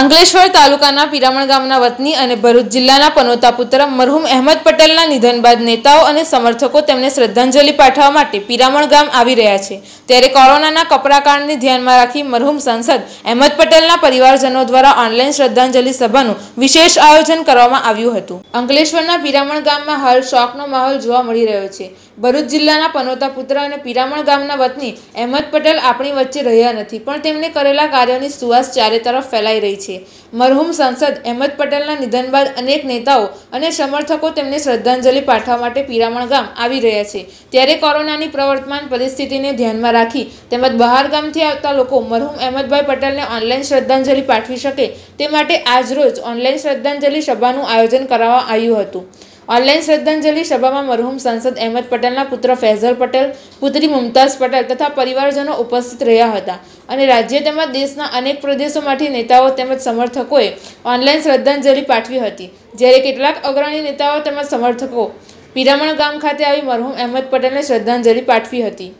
અંકલેશ્વર તાલુકાના પિરામણ ગામના વતની અને ભરૂચ જિલ્લાના પનોતા પુત્ર મરહુમ અહેમદ પટેલના નિધન બાદ નેતાઓ અને સમર્થકો તેમને શ્રદ્ધાંજલિ પાઠવવા માટે પિરામણ ગામ આવી રહ્યા છે. ત્યારે કોરોનાના કપરાકાંડને ધ્યાનમાં રાખી મરહુમ સાંસદ અહેમદ પટેલના પરિવારજનો દ્વારા ઓનલાઈન શ્રદ્ધાંજલિ સભાનું વિશેષ આયોજન કરવામાં આવ્યું હતું. અંકલેશ્વરના પિરામણ ગામમાં હાલ શોકનો માહોલ જોવા મળી રહ્યો છે. ભરૂચ જિલ્લાના પનોતા પુત્ર અને પિરામણ ગામના વતની અહેમદ પટેલ આપણી વચ્ચે રહ્યા નથી, પણ તેમણે કરેલા કાર્યોની સુવાસ ચારે તરફ ફેલાઈ રહી છે. મરહુમ સાંસદ અહેમદ પટેલના નિધન બાદ અનેક નેતાઓ અને સમર્થકો તેમને શ્રદ્ધાંજલિ પાઠવવા માટે પીરામણ ગામ આવી રહ્યા છે. ત્યારે કોરોનાની પ્રવર્તમાન પરિસ્થિતિને ધ્યાનમાં રાખી તેમજ બહાર ગામથી આવતા લોકો મરહુમ અહેમદભાઈ પટેલને ઓનલાઈન શ્રદ્ધાંજલિ પાઠવી શકે તે માટે આજરોજ ઓનલાઈન શ્રદ્ધાંજલિ સભાનું આયોજન કરવામાં આવ્યું હતું. ઓનલાઈન શ્રદ્ધાંજલિ સભામાં મરહુમ સાંસદ અહેમદ પટેલના પુત્ર ફૈઝલ પટેલ, પુત્રી મુમતાઝ પટેલ તથા પરિવારજનો ઉપસ્થિત રહ્યા હતા. અને રાજ્ય તેમજ દેશના અનેક પ્રદેશોમાંથી નેતાઓ તેમજ સમર્થકોએ ઓનલાઈન શ્રદ્ધાંજલિ પાઠવી હતી. જ્યારે કેટલાક અગ્રણી નેતાઓ તેમજ સમર્થકો પિરામણ ગામ ખાતે આવી મરહુમ અહેમદ પટેલને શ્રદ્ધાંજલિ પાઠવી હતી.